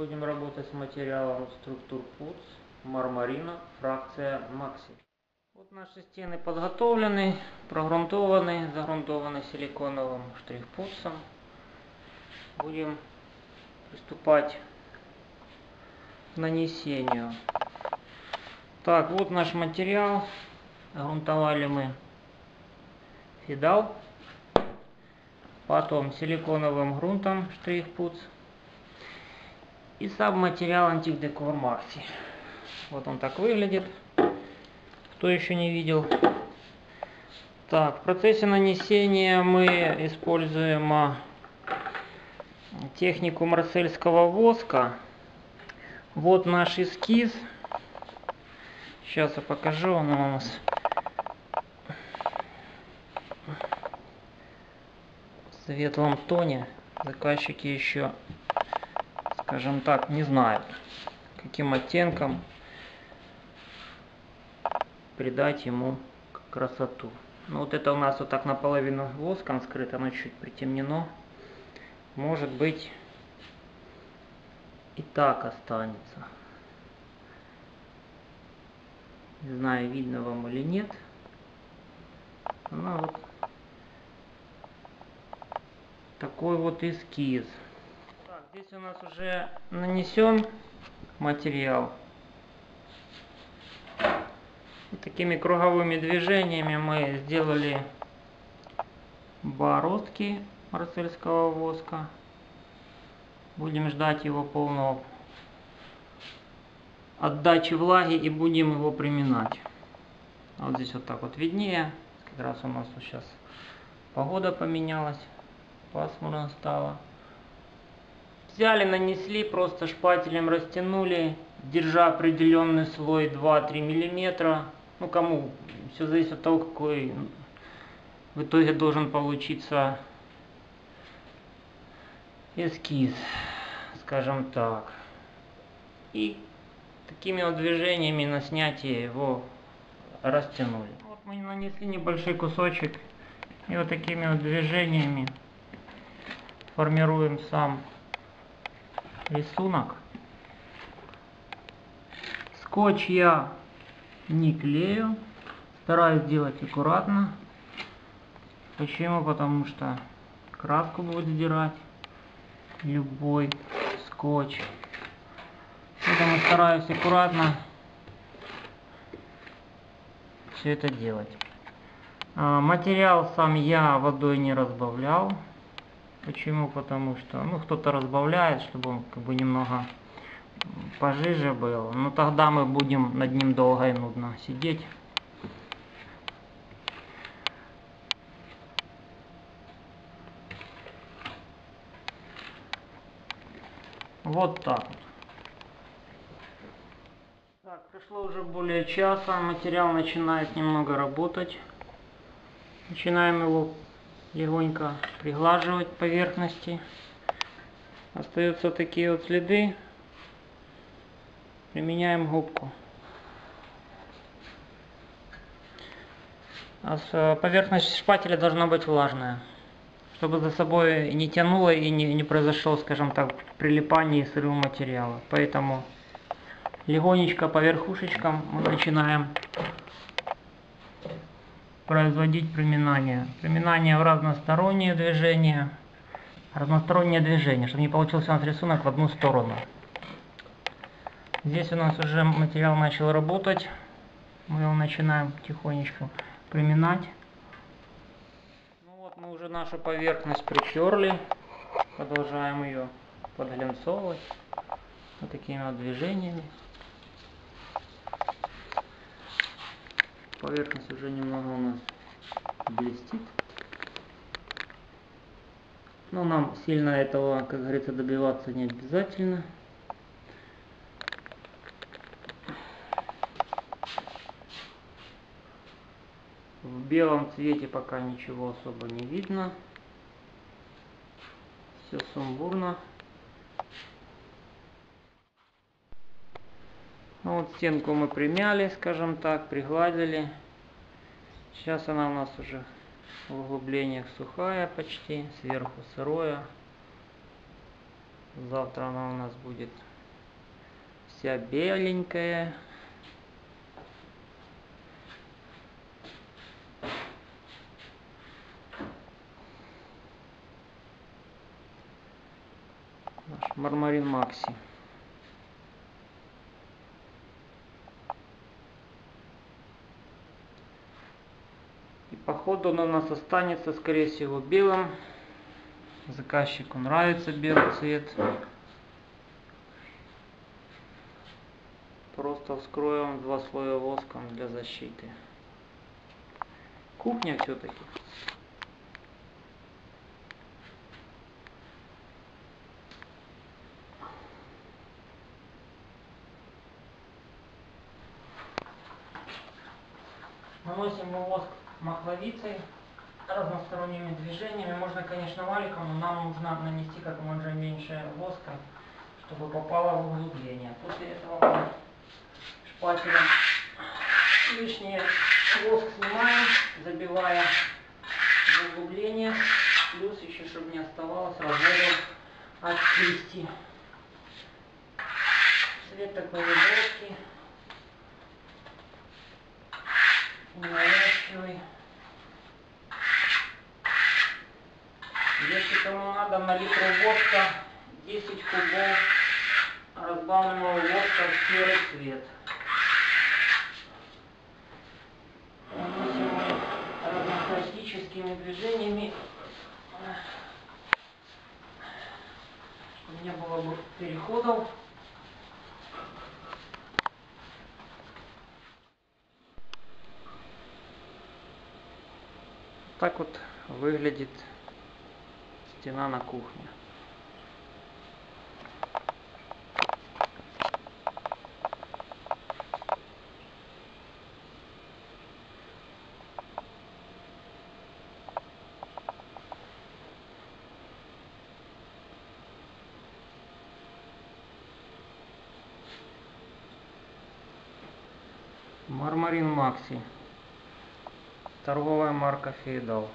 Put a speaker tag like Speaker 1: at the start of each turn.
Speaker 1: будем работать с материалом структур Puts Мармарина, фракция Maxi. Вот наши стены подготовлены, прогрунтованы, загрунтованы силиконовым штрих-путсом. Будем приступать нанесению. Так, вот наш материал. Грунтовали мы фидал. Потом силиконовым грунтом штрих-пуц и сам материал антик декор макси вот он так выглядит. Кто еще не видел? Так в процессе нанесения мы используем а, технику марсельского воска вот наш эскиз сейчас я покажу он у нас светлом тоне. Заказчики еще, скажем так, не знают, каким оттенком придать ему красоту. Ну вот это у нас вот так наполовину воском скрыто, оно чуть притемнено. Может быть и так останется. Не знаю, видно вам или нет. Ну вот такой вот эскиз. Так, здесь у нас уже нанесен материал. Такими круговыми движениями мы сделали бороздки марсельского воска. Будем ждать его полного отдачи влаги и будем его приминать. Вот здесь вот так вот виднее. Как раз у нас вот сейчас погода поменялась пасмурно стало. Взяли, нанесли, просто шпателем растянули, держа определенный слой 2-3 миллиметра. Ну, кому, все зависит от того, какой в итоге должен получиться эскиз, скажем так. И такими вот движениями на снятие его растянули. Вот мы нанесли небольшой кусочек и вот такими вот движениями формируем сам рисунок. Скотч я не клею, стараюсь делать аккуратно. Почему? Потому что краску будет сдирать любой скотч. Поэтому стараюсь аккуратно все это делать. А, материал сам я водой не разбавлял. Почему? Потому что, ну, кто-то разбавляет, чтобы он как бы немного пожиже был. Но тогда мы будем над ним долго и нудно сидеть. Вот так вот. Так, прошло уже более часа, материал начинает немного работать. Начинаем его легонько приглаживать поверхности. Остаются такие вот следы. Применяем губку. А э, поверхность шпателя должна быть влажная, чтобы за собой не тянуло и не, не произошло, скажем так, прилипание срыв материала. Поэтому легонечко по верхушечкам мы начинаем производить приминание. Приминание в разностороннее движение. Разностороннее движение, чтобы не получился у нас рисунок в одну сторону. Здесь у нас уже материал начал работать. Мы его начинаем потихонечку приминать. Ну вот мы уже нашу поверхность притерли. Продолжаем ее подглянцовывать вот такими вот движениями. Поверхность уже немного у нас блестит. Но нам сильно этого, как говорится, добиваться не обязательно. Белом цвете пока ничего особо не видно. Все сумбурно. Ну вот стенку мы примяли, скажем так, пригладили. Сейчас она у нас уже в углублениях сухая почти, сверху сырое. Завтра она у нас будет вся беленькая. Наш мармарин Макси. И походу он у нас останется, скорее всего, белым. Заказчику нравится белый цвет. Просто вскроем два слоя воском для защиты. Кухня все-таки. Наносим воск махловицей разносторонними движениями. Можно, конечно, валиком, но нам нужно нанести как можно меньше воска, чтобы попало в углубление. После этого шпателем лишний воск снимаем, забивая в углубление. Плюс еще, чтобы не оставалось разводов от кисти. Цвет такой надо на литр воска 10 кубов разбавленного воска в серый цвет. Наносим мы разнопластическими движениями, чтобы не было бы переходов. Так вот выглядит стена на кухне. Мармарин Макси. Торговая марка Феодал.